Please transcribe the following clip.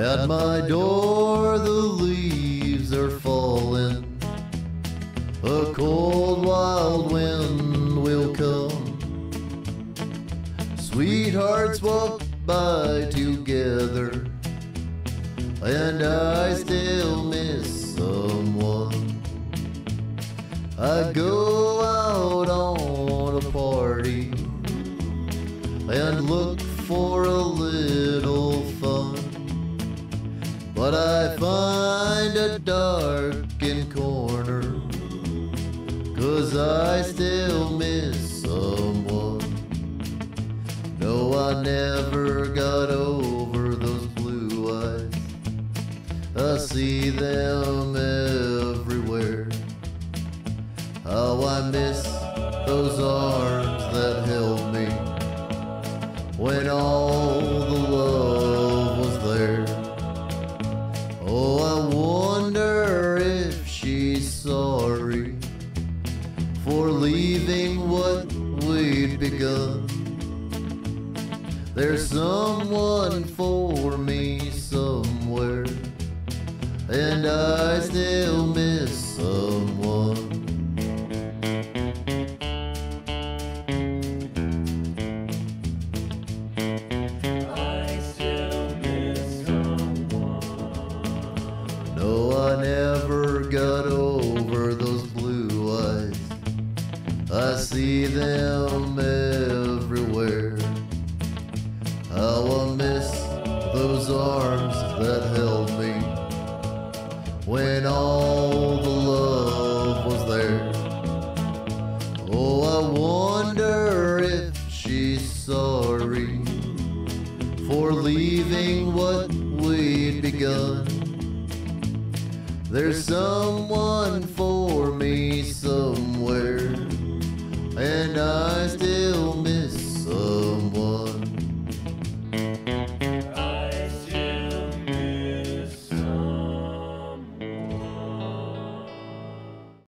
At my door, the leaves are falling. A cold, wild wind will come. Sweethearts walk by together, and I still miss someone. I go out on a party and look a darkened corner, cause I still miss someone. No, I never got over those blue eyes. I see them everywhere. How I miss those arms that held me when all we'd begun. There's someone for me somewhere, and I still miss someone. I still miss someone. No, I never got over see them everywhere. How I miss those arms that held me when all the love was there. Oh, I wonder if she's sorry for leaving what we'd begun. There's someone for me somewhere,